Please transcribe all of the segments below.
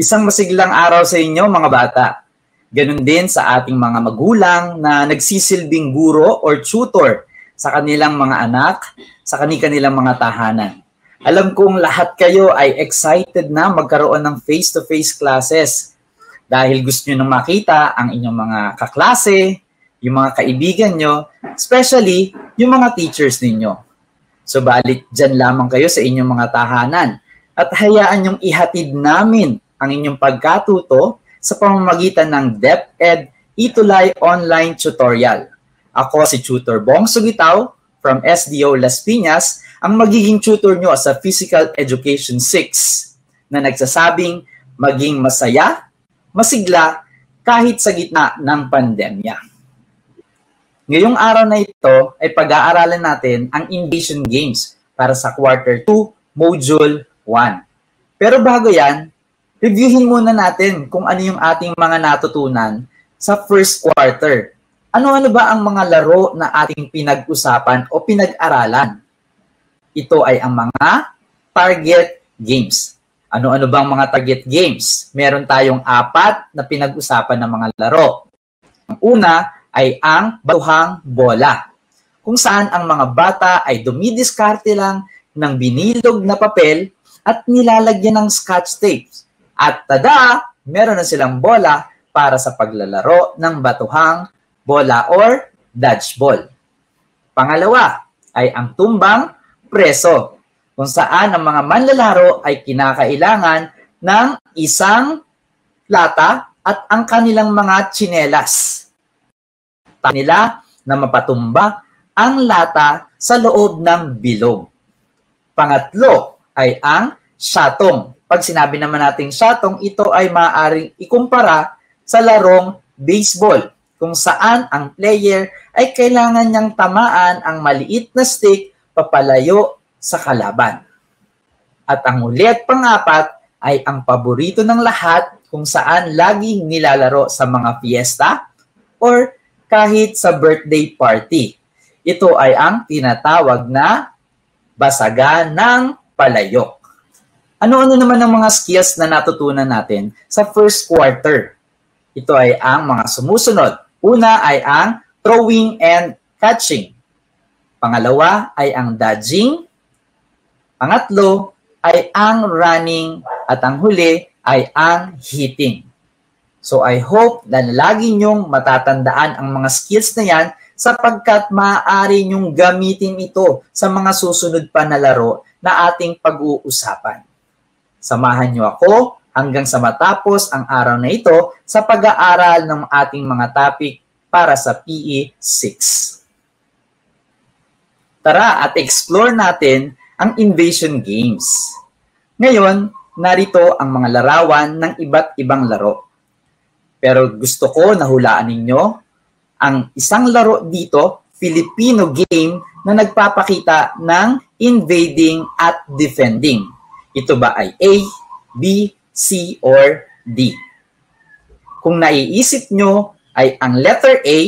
Isang masiglang araw sa inyo mga bata. Ganon din sa ating mga magulang na nagsisilbing guro or tutor sa kanilang mga anak, sa kanilang mga tahanan. Alam kong lahat kayo ay excited na magkaroon ng face-to-face classes dahil gusto nyo nang makita ang inyong mga kaklase, yung mga kaibigan nyo, especially yung mga teachers ninyo. So balik dyan lamang kayo sa inyong mga tahanan at hayaan yung ihatid namin ang inyong pagkatuto sa pamamagitan ng DepEd Itulay Online Tutorial. Ako si Tutor Bong Sugitaw from SDO Las Piñas, ang magiging tutor nyo sa Physical Education 6 na nagsasabing maging masaya, masigla, kahit sa gitna ng pandemya. Ngayong araw na ito ay pag-aaralan natin ang Invasion Games para sa Quarter 2, Module 1. Pero bago yan, reviewin muna natin kung ano yung ating mga natutunan sa first quarter. Ano-ano ba ang mga laro na ating pinag-usapan o pinag-aralan? Ito ay ang mga target games. Ano-ano bang mga target games? Meron tayong apat na pinag-usapan ng mga laro. Ang una ay ang batuhang bola, kung saan ang mga bata ay dumidiskarte lang ng binilog na papel at nilalagyan ng scotch tapes at tada, meron na silang bola para sa paglalaro ng batuhang bola or dodgeball. Pangalawa ay ang tumbang preso, kung saan ang mga manlalaro ay kinakailangan ng isang lata at ang kanilang mga tsinelas. Nila na mapatumba ang lata sa loob ng bilog. Pangatlo ay ang syatong pag sinabi naman nating shotong, ito ay maaaring ikumpara sa larong baseball kung saan ang player ay kailangan niyang tamaan ang maliit na stick papalayo sa kalaban. At ang ulit pangapat ay ang paborito ng lahat kung saan laging nilalaro sa mga fiesta or kahit sa birthday party. Ito ay ang tinatawag na basaga ng palayok. Ano-ano naman ang mga skills na natutunan natin sa first quarter? Ito ay ang mga sumusunod. Una ay ang throwing and catching. Pangalawa ay ang dodging. Pangatlo ay ang running. At ang huli ay ang hitting. So I hope na lagi nyong matatandaan ang mga skills na yan sapagkat maaari nyong gamitin ito sa mga susunod pa na laro na ating pag-uusapan. Samahan niyo ako hanggang sa matapos ang araw na ito sa pag-aaral ng ating mga topic para sa PE 6. Tara at explore natin ang Invasion Games. Ngayon, narito ang mga larawan ng iba't ibang laro. Pero gusto ko na hulaan ninyo ang isang laro dito, Filipino game na nagpapakita ng invading at defending ito ba ay A, B, C, or D? Kung naiisip nyo ay ang letter A,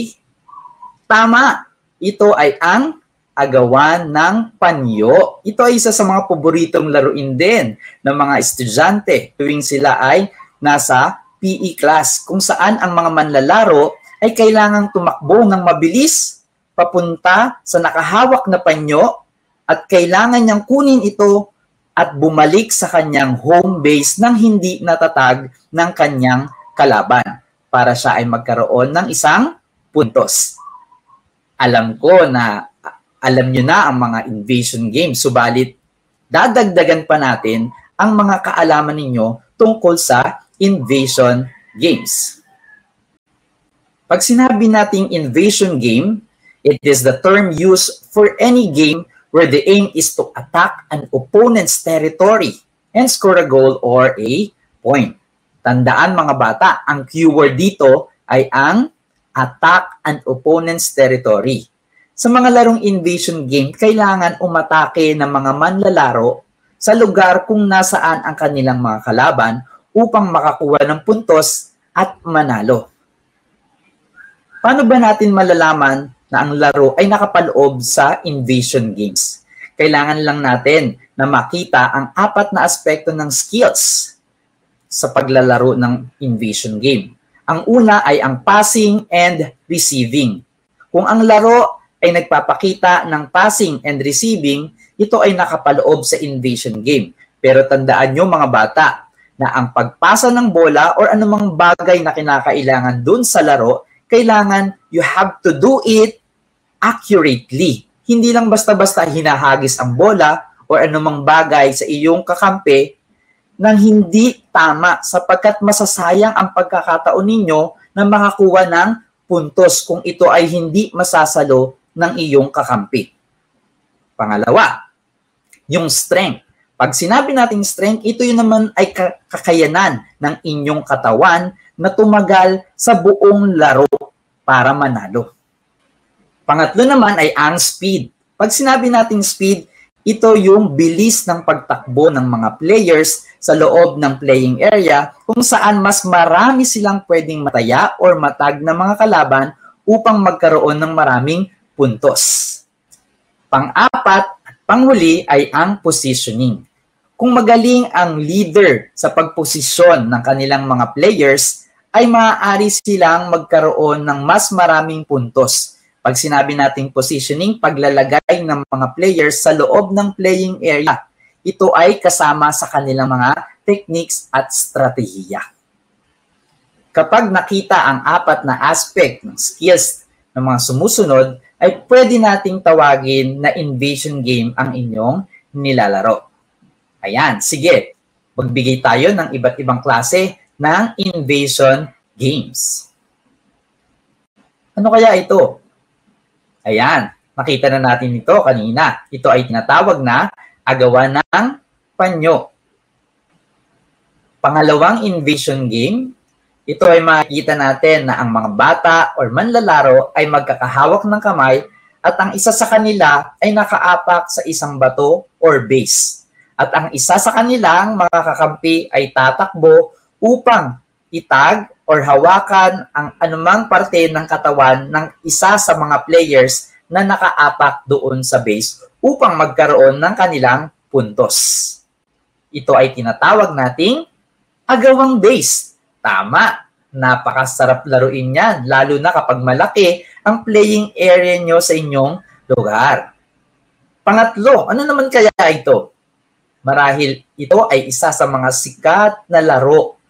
tama. Ito ay ang agawan ng panyo. Ito ay isa sa mga paboritong laruin din ng mga estudyante tuwing sila ay nasa PE class kung saan ang mga manlalaro ay kailangang tumakbo ng mabilis papunta sa nakahawak na panyo at kailangan niyang kunin ito at bumalik sa kanyang home base nang hindi natatag ng kanyang kalaban para siya ay magkaroon ng isang puntos. Alam ko na alam nyo na ang mga invasion games, subalit dadagdagan pa natin ang mga kaalaman ninyo tungkol sa invasion games. Pag sinabi nating invasion game, it is the term used for any game where the aim is to attack an opponent's territory and score a goal or a point. Tandaan mga bata, ang keyword dito ay ang attack an opponent's territory. Sa mga larong invasion game, kailangan umatake ng mga manlalaro sa lugar kung nasaan ang kanilang mga kalaban upang makakuha ng puntos at manalo. Paano ba natin malalaman na ang laro ay nakapaloob sa invasion games. Kailangan lang natin na makita ang apat na aspekto ng skills. sa paglalaro ng invasion game. Ang una ay ang passing and receiving. Kung ang laro ay nagpapakita ng passing and receiving, ito ay nakapaloob sa invasion game. Pero tandaan nyo mga bata na ang pagpasa ng bola or anumang bagay na kinakailangan dun sa laro, kailangan you have to do it accurately. Hindi lang basta-basta hinahagis ang bola or anumang bagay sa iyong kakampi nang hindi tama sapagkat masasayang ang pagkakataon ninyo na makakuha ng puntos kung ito ay hindi masasalo ng iyong kakampi. Pangalawa, yung strength. Pag sinabi nating strength, ito yun naman ay kakayanan ng inyong katawan na tumagal sa buong laro para manalo. Pangatlo naman ay ang speed. Pag sinabi nating speed, ito yung bilis ng pagtakbo ng mga players sa loob ng playing area kung saan mas marami silang pwedeng mataya or matag na mga kalaban upang magkaroon ng maraming puntos. Pang-apat at panghuli ay ang positioning. Kung magaling ang leader sa pagposisyon ng kanilang mga players, ay maaari silang magkaroon ng mas maraming puntos pag sinabi nating positioning, paglalagay ng mga players sa loob ng playing area. Ito ay kasama sa kanilang mga techniques at strategiya. Kapag nakita ang apat na aspect ng skills ng mga sumusunod, ay pwede nating tawagin na invasion game ang inyong nilalaro. Ayan, sige. Magbigay tayo ng iba't ibang klase ng invasion games. Ano kaya ito? Ayan, nakita na natin ito kanina. Ito ay tinatawag na agawan ng panyo. Pangalawang invasion game, ito ay makikita natin na ang mga bata or manlalaro ay magkakahawak ng kamay at ang isa sa kanila ay nakaapak sa isang bato or base. At ang isa sa kanilang mga kakampi ay tatakbo upang itag or hawakan ang anumang parte ng katawan ng isa sa mga players na nakaapak doon sa base upang magkaroon ng kanilang puntos. Ito ay tinatawag nating agawang base. Tama, napakasarap laruin yan, lalo na kapag malaki ang playing area nyo sa inyong lugar. Pangatlo, ano naman kaya ito? Marahil ito ay isa sa mga sikat na laro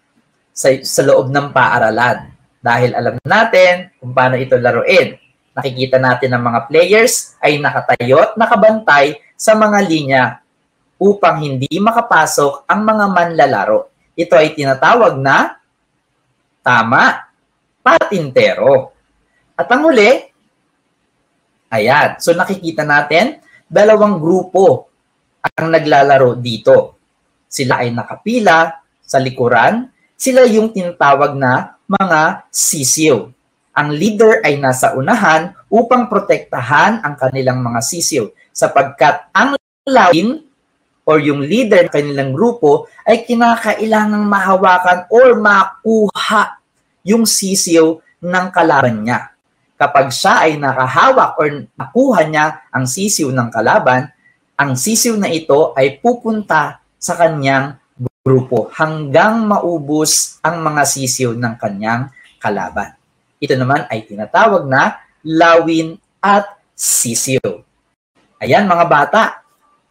sa, sa loob ng paaralan. Dahil alam natin kung paano ito laruin. Nakikita natin ang mga players ay nakatayo at nakabantay sa mga linya upang hindi makapasok ang mga manlalaro. Ito ay tinatawag na tama, patintero. At ang huli, ayan. So nakikita natin, dalawang grupo ang naglalaro dito. Sila ay nakapila sa likuran sila yung tinatawag na mga sisiw. Ang leader ay nasa unahan upang protektahan ang kanilang mga sisiw sapagkat ang lawin or yung leader ng kanilang grupo ay kinakailangang mahawakan or makuha yung sisiw ng kalaban niya. Kapag siya ay nakahawak or nakuha niya ang sisiw ng kalaban, ang sisiw na ito ay pupunta sa kanyang grupo hanggang maubos ang mga sisiw ng kanyang kalaban. Ito naman ay tinatawag na lawin at sisiw. Ayan mga bata,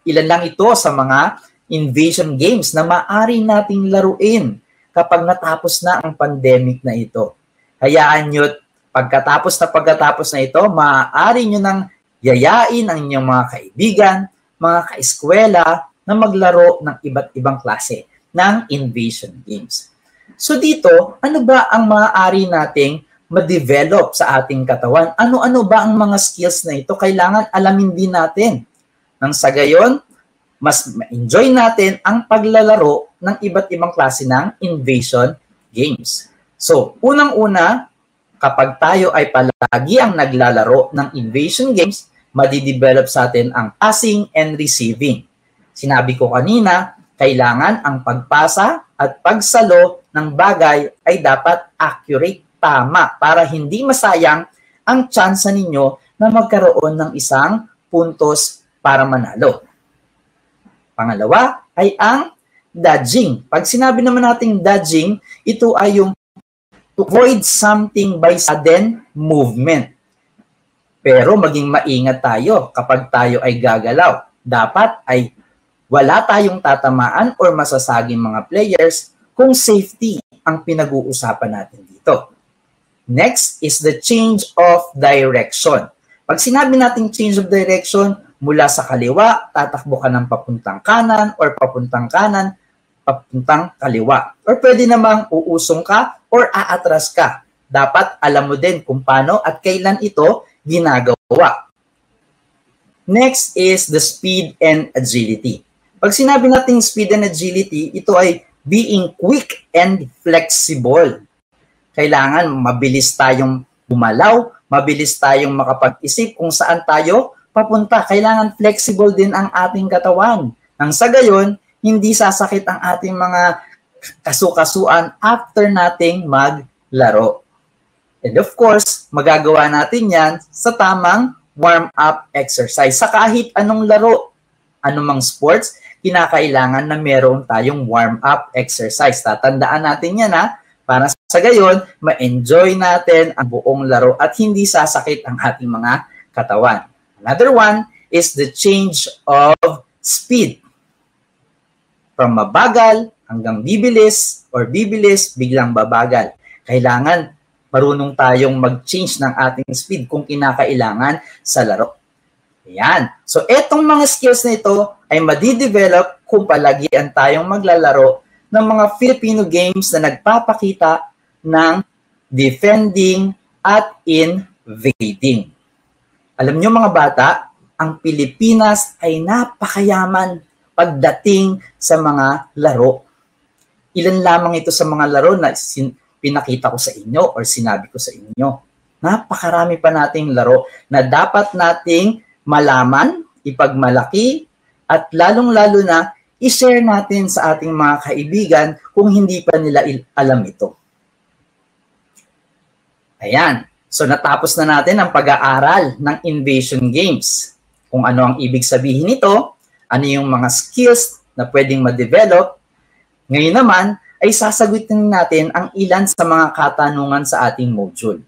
ilan lang ito sa mga invasion games na maaari nating laruin kapag natapos na ang pandemic na ito. Hayaan nyo, pagkatapos na pagkatapos na ito, maaari nyo nang yayain ang inyong mga kaibigan, mga kaeskwela na maglaro ng iba't ibang klase ng invasion games. So dito, ano ba ang maaari nating ma-develop sa ating katawan? Ano-ano ba ang mga skills na ito? Kailangan alamin din natin. Nang sa gayon, mas ma-enjoy natin ang paglalaro ng iba't ibang klase ng invasion games. So, unang-una, kapag tayo ay palagi ang naglalaro ng invasion games, madidevelop sa atin ang passing and receiving. Sinabi ko kanina, kailangan ang pagpasa at pagsalo ng bagay ay dapat accurate, tama, para hindi masayang ang tsansa ninyo na magkaroon ng isang puntos para manalo. Pangalawa ay ang dodging. Pag sinabi naman nating dodging, ito ay yung to avoid something by sudden movement. Pero maging maingat tayo kapag tayo ay gagalaw. Dapat ay wala tayong tatamaan or masasaging mga players kung safety ang pinag-uusapan natin dito. Next is the change of direction. Pag sinabi nating change of direction, mula sa kaliwa, tatakbo ka ng papuntang kanan or papuntang kanan, papuntang kaliwa. Or pwede namang uusong ka or aatras ka. Dapat alam mo din kung paano at kailan ito ginagawa. Next is the speed and agility. Pag sinabi nating speed and agility, ito ay being quick and flexible. Kailangan mabilis tayong bumalaw, mabilis tayong makapag-isip kung saan tayo papunta. Kailangan flexible din ang ating katawan. Nang sa gayon, hindi sasakit ang ating mga kasukasuan after nating maglaro. And of course, magagawa natin yan sa tamang warm-up exercise. Sa kahit anong laro, anumang sports, kinakailangan na meron tayong warm-up exercise. Tatandaan natin yan ha, para sa gayon, ma-enjoy natin ang buong laro at hindi sasakit ang ating mga katawan. Another one is the change of speed. From mabagal hanggang bibilis or bibilis, biglang babagal. Kailangan marunong tayong mag-change ng ating speed kung kinakailangan sa laro. Ayan. So, etong mga skills na ito ay madidevelop kung palagian tayong maglalaro ng mga Filipino games na nagpapakita ng defending at invading. Alam nyo mga bata, ang Pilipinas ay napakayaman pagdating sa mga laro. Ilan lamang ito sa mga laro na sin- pinakita ko sa inyo or sinabi ko sa inyo. Napakarami pa nating laro na dapat nating malaman, ipagmalaki, at lalong-lalo na i-share natin sa ating mga kaibigan kung hindi pa nila alam ito. Ayan. So natapos na natin ang pag-aaral ng invasion games. Kung ano ang ibig sabihin nito, ano yung mga skills na pwedeng ma-develop. Ngayon naman ay sasagutin natin ang ilan sa mga katanungan sa ating module.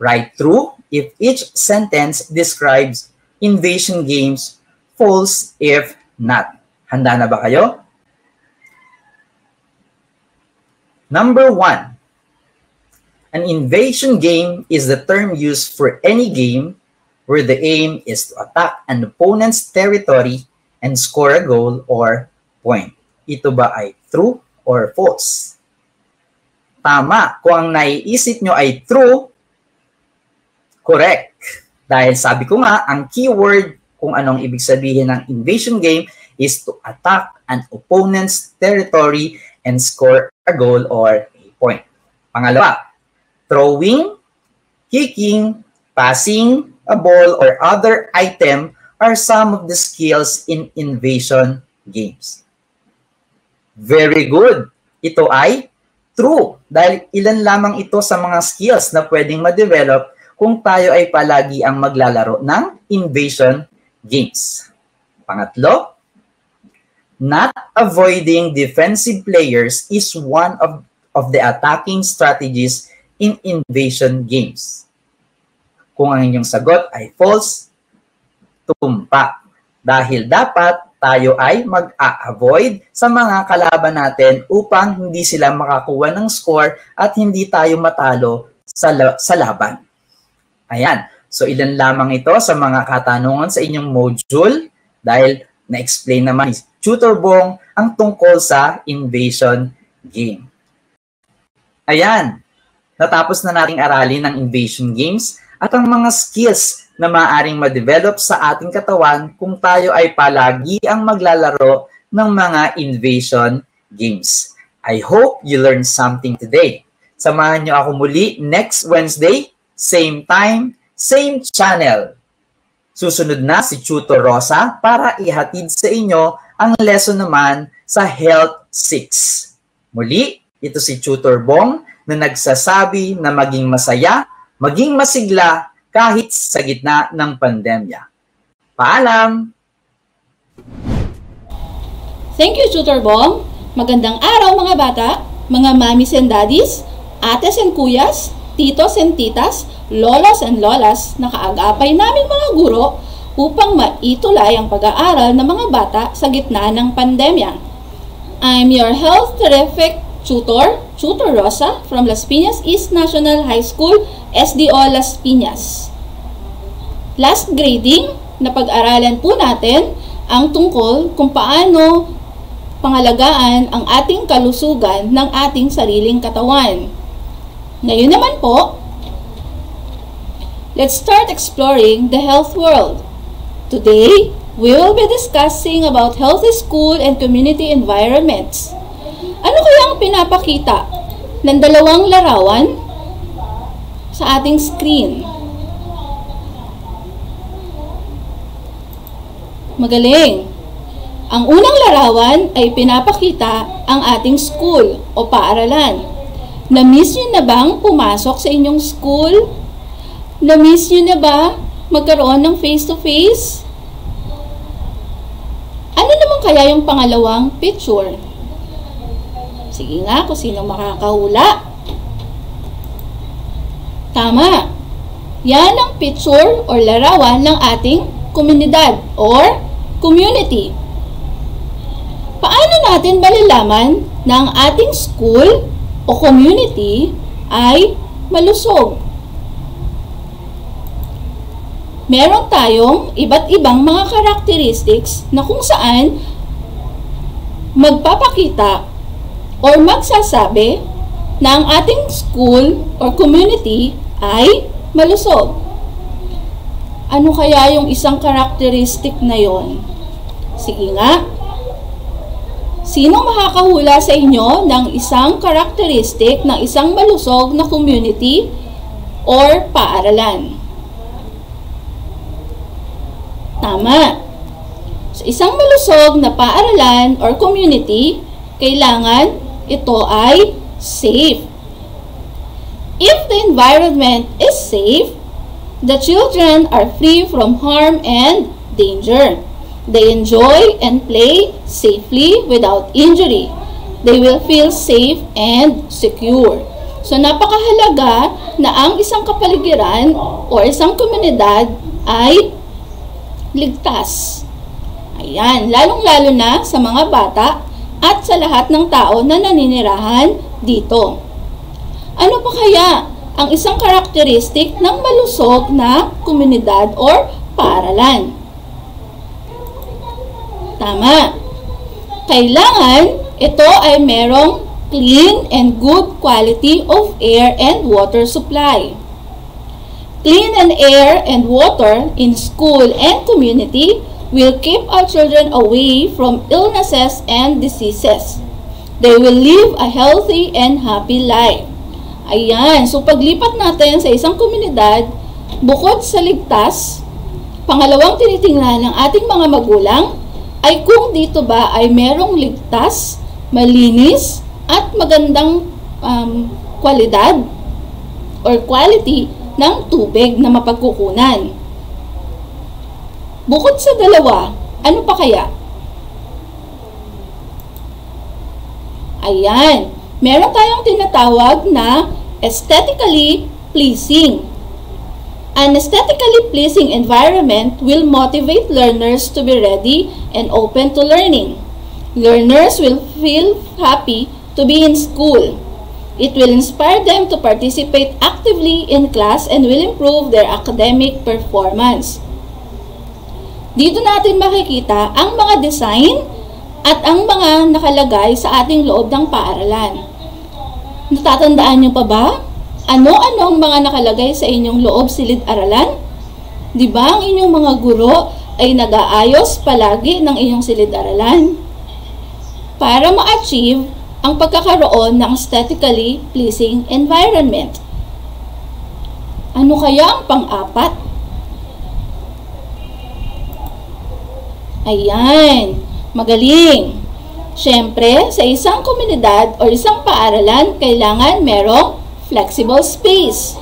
Write true if each sentence describes invasion games, false if not. Handa na ba kayo? Number one, An invasion game is the term used for any game where the aim is to attack an opponent's territory and score a goal or point. Ito ba ay true or false? Tama. Kung ang naiisip nyo ay true, correct. Dahil sabi ko nga, ang keyword kung anong ibig sabihin ng invasion game is to attack an opponent's territory and score a goal or a point. Pangalawa, throwing, kicking, passing a ball or other item are some of the skills in invasion games. Very good. Ito ay true dahil ilan lamang ito sa mga skills na pwedeng ma-develop kung tayo ay palagi ang maglalaro ng invasion games. Pangatlo, not avoiding defensive players is one of, of the attacking strategies in invasion games? Kung ang inyong sagot ay false, tumpa. Dahil dapat tayo ay mag-a-avoid sa mga kalaban natin upang hindi sila makakuha ng score at hindi tayo matalo sa, sa laban. Ayan. So ilan lamang ito sa mga katanungan sa inyong module dahil na-explain naman ni Tutor Bong ang tungkol sa invasion game. Ayan natapos na nating aralin ng invasion games at ang mga skills na maaaring ma-develop sa ating katawan kung tayo ay palagi ang maglalaro ng mga invasion games. I hope you learned something today. Samahan niyo ako muli next Wednesday, same time, same channel. Susunod na si Tutor Rosa para ihatid sa inyo ang lesson naman sa Health 6. Muli, ito si Tutor Bong na nagsasabi na maging masaya, maging masigla kahit sa gitna ng pandemya. Paalam! Thank you, Tutor Bong. Magandang araw mga bata, mga mommies and daddies, ates and kuyas, titos and titas, lolos and lolas na kaagapay naming mga guro upang maitulay ang pag-aaral ng mga bata sa gitna ng pandemya. I'm your health terrific tutor, Tutor Rosa from Las Piñas East National High School, SDO Las Piñas. Last grading, napag-aralan po natin ang tungkol kung paano pangalagaan ang ating kalusugan ng ating sariling katawan. Ngayon naman po, let's start exploring the health world. Today, we will be discussing about healthy school and community environments. Ano kaya ang pinapakita ng dalawang larawan sa ating screen? Magaling! Ang unang larawan ay pinapakita ang ating school o paaralan. Na-miss nyo na bang pumasok sa inyong school? Na-miss nyo na ba magkaroon ng face-to-face? Ano naman kaya yung pangalawang picture? Sige nga, kung sino makakahula. Tama. Yan ang picture or larawan ng ating komunidad or community. Paano natin malalaman na ang ating school o community ay malusog? Meron tayong iba't ibang mga characteristics na kung saan magpapakita or magsasabi na ang ating school or community ay malusog. Ano kaya yung isang characteristic na yon? Sige nga, Sino makakahula sa inyo ng isang karakteristik ng isang malusog na community or paaralan? Tama. Sa isang malusog na paaralan or community, kailangan ito ay safe. If the environment is safe, the children are free from harm and danger. They enjoy and play safely without injury. They will feel safe and secure. So napakahalaga na ang isang kapaligiran o isang komunidad ay ligtas. Ayan, lalong-lalo na sa mga bata at sa lahat ng tao na naninirahan dito. Ano pa kaya ang isang karakteristik ng malusog na komunidad or paaralan? Tama. Kailangan ito ay merong clean and good quality of air and water supply. Clean and air and water in school and community will keep our children away from illnesses and diseases. They will live a healthy and happy life. Ayan, so paglipat natin sa isang komunidad, bukod sa ligtas, pangalawang tinitingnan ng ating mga magulang ay kung dito ba ay merong ligtas, malinis, at magandang um, kwalidad or quality ng tubig na mapagkukunan. Bukod sa dalawa, ano pa kaya? Ayan, meron tayong tinatawag na aesthetically pleasing An aesthetically pleasing environment will motivate learners to be ready and open to learning. Learners will feel happy to be in school. It will inspire them to participate actively in class and will improve their academic performance. Dito natin makikita ang mga design at ang mga nakalagay sa ating loob ng paaralan. Natatandaan niyo pa ba ano-ano ang mga nakalagay sa inyong loob silid-aralan? Di ba ang inyong mga guro ay nag-aayos palagi ng inyong silid-aralan? Para ma-achieve ang pagkakaroon ng aesthetically pleasing environment. Ano kaya ang pang-apat? Ayan, magaling. Siyempre, sa isang komunidad o isang paaralan, kailangan merong flexible space.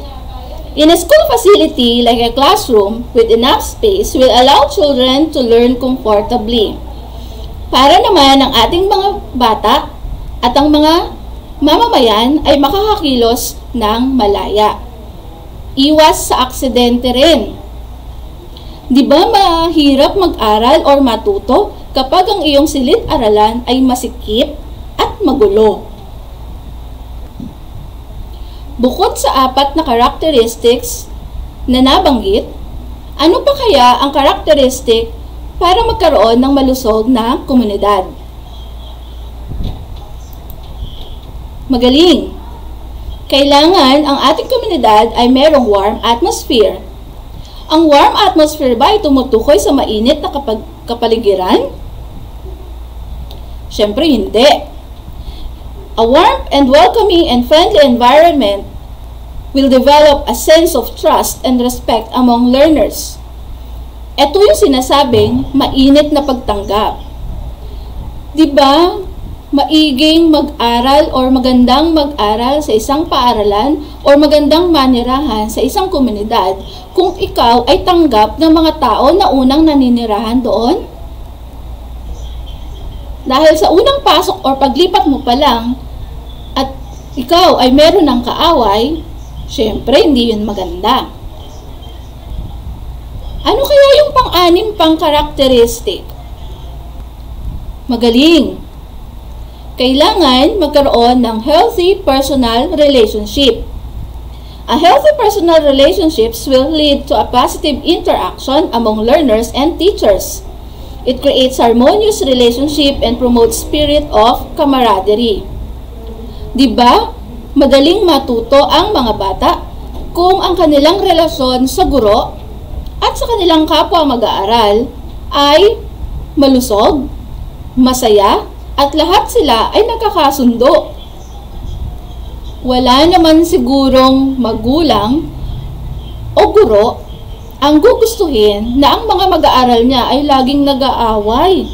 In a school facility like a classroom with enough space will allow children to learn comfortably. Para naman ang ating mga bata at ang mga mamamayan ay makakakilos ng malaya. Iwas sa aksidente rin. Di ba mahirap mag-aral or matuto kapag ang iyong silid-aralan ay masikip at magulo? Bukod sa apat na characteristics na nabanggit, ano pa kaya ang karakteristik para magkaroon ng malusog na komunidad? Magaling! Kailangan ang ating komunidad ay merong warm atmosphere. Ang warm atmosphere ba ay tumutukoy sa mainit na kapag kapaligiran? Siyempre hindi. A warm and welcoming and friendly environment will develop a sense of trust and respect among learners. Ito yung sinasabing mainit na pagtanggap. 'Di ba? Maiging mag-aral or magandang mag-aral sa isang paaralan or magandang manirahan sa isang komunidad kung ikaw ay tanggap ng mga tao na unang naninirahan doon? Dahil sa unang pasok or paglipat mo pa lang ikaw ay meron ng kaaway, Siyempre, hindi yun maganda. Ano kaya yung pang-anim pang karakteristik? Magaling. Kailangan magkaroon ng healthy personal relationship. A healthy personal relationships will lead to a positive interaction among learners and teachers. It creates harmonious relationship and promotes spirit of camaraderie. 'Di ba? madaling matuto ang mga bata kung ang kanilang relasyon sa guro at sa kanilang kapwa mag-aaral ay malusog, masaya, at lahat sila ay nagkakasundo. Wala naman sigurong magulang o guro ang gugustuhin na ang mga mag-aaral niya ay laging nag-aaway.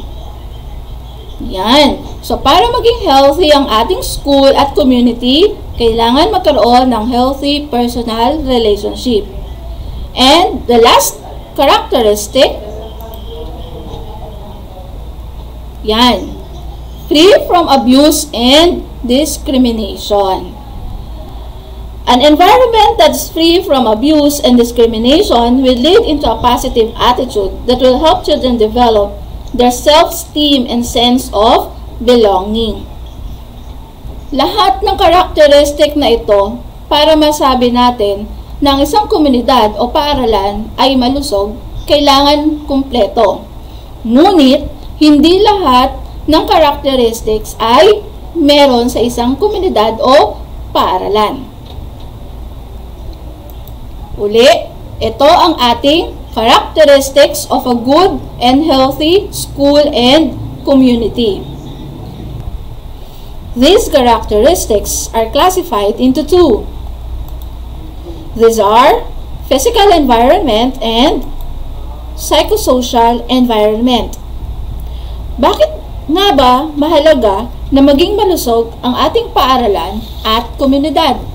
Yan. So, para maging healthy ang ating school at community, kailangan magkaroon ng healthy personal relationship. And the last characteristic, yan, free from abuse and discrimination. An environment that's free from abuse and discrimination will lead into a positive attitude that will help children develop their self-esteem and sense of belonging. Lahat ng karakteristik na ito para masabi natin na ang isang komunidad o paaralan ay malusog, kailangan kumpleto. Ngunit, hindi lahat ng characteristics ay meron sa isang komunidad o paaralan. Uli, ito ang ating characteristics of a good and healthy school and community. These characteristics are classified into two. These are physical environment and psychosocial environment. Bakit nga ba mahalaga na maging malusog ang ating paaralan at komunidad?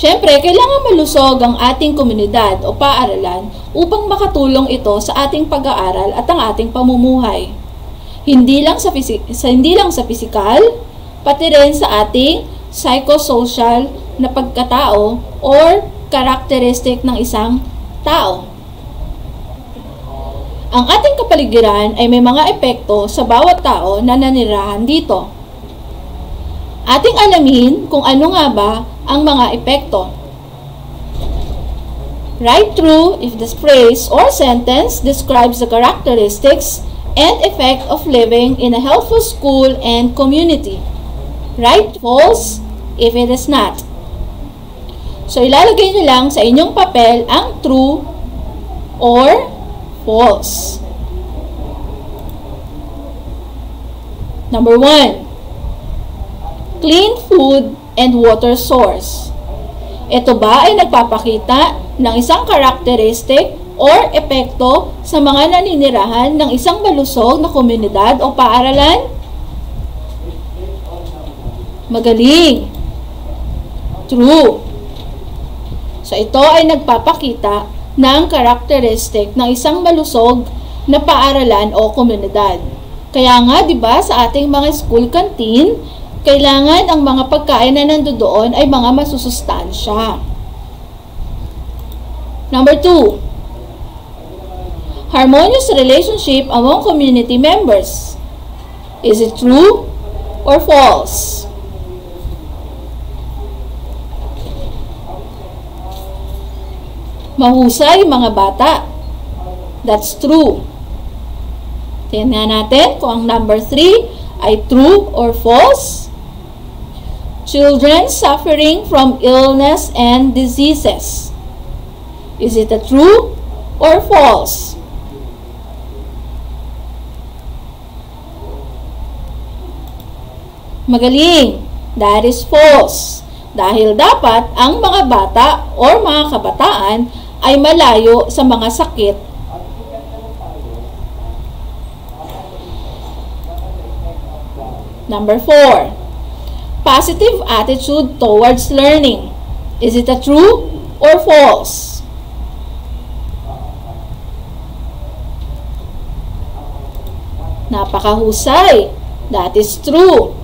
Siyempre, kailangan malusog ang ating komunidad o paaralan upang makatulong ito sa ating pag-aaral at ang ating pamumuhay. Hindi lang sa, sa hindi lang sa pisikal, pati rin sa ating psychosocial na pagkatao or characteristic ng isang tao. Ang ating kapaligiran ay may mga epekto sa bawat tao na nanirahan dito. Ating alamin kung ano nga ba ang mga epekto. Write through if this phrase or sentence describes the characteristics and effect of living in a healthful school and community. Right? False? If it is not. So, ilalagay nyo lang sa inyong papel ang true or false. Number one, clean food and water source. Ito ba ay nagpapakita ng isang characteristic or epekto sa mga naninirahan ng isang malusog na komunidad o paaralan? Magaling. True. So ito ay nagpapakita ng karakteristik ng isang malusog na paaralan o komunidad. Kaya nga, di ba, sa ating mga school canteen, kailangan ang mga pagkain na nandoon ay mga masusustansya. Number two, harmonious relationship among community members. Is it true or false? Mahusay mga bata. That's true. Tingnan natin kung ang number 3 ay true or false. Children suffering from illness and diseases. Is it a true or false? Magaling. That is false. Dahil dapat ang mga bata or mga kabataan ay malayo sa mga sakit Number 4. Positive attitude towards learning. Is it a true or false? Napakahusay. That is true.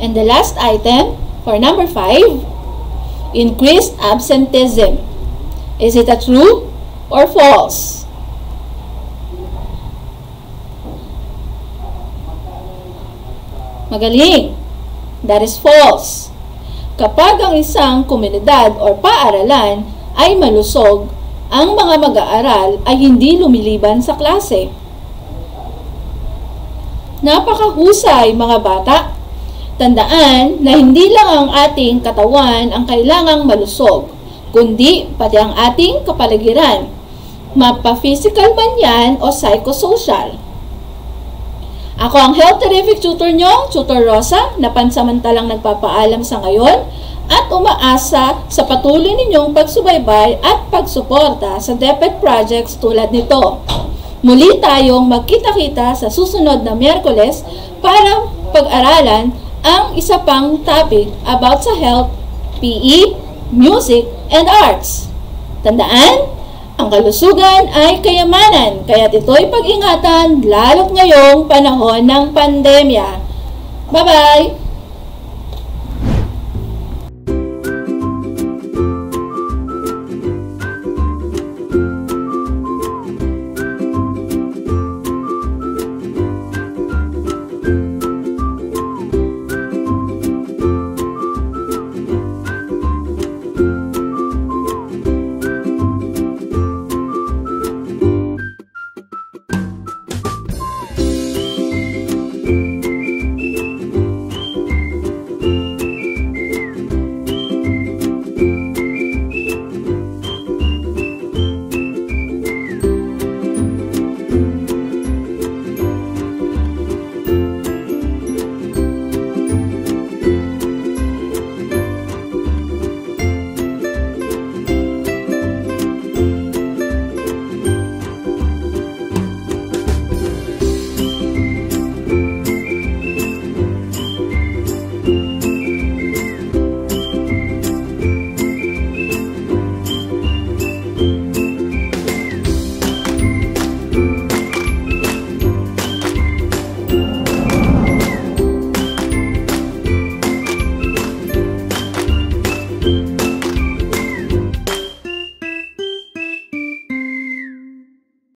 And the last item for number 5, increased absenteeism. Is it a true or false? Magaling. That is false. Kapag ang isang komunidad o paaralan ay malusog, ang mga mag-aaral ay hindi lumiliban sa klase. Napakahusay mga bata. Tandaan na hindi lang ang ating katawan ang kailangang malusog, kundi pati ang ating kapaligiran. Mapa-physical man yan o psychosocial. Ako ang Health Terrific Tutor nyo, Tutor Rosa, na pansamantalang nagpapaalam sa ngayon at umaasa sa patuloy ninyong pagsubaybay at pagsuporta sa DepEd projects tulad nito. Muli tayong magkita-kita sa susunod na Miyerkules para pag-aralan ang isa pang topic about sa health, PE, music, and arts. Tandaan, ang kalusugan ay kayamanan, kaya ito'y pag-ingatan lalo't ngayong panahon ng pandemya. Bye-bye!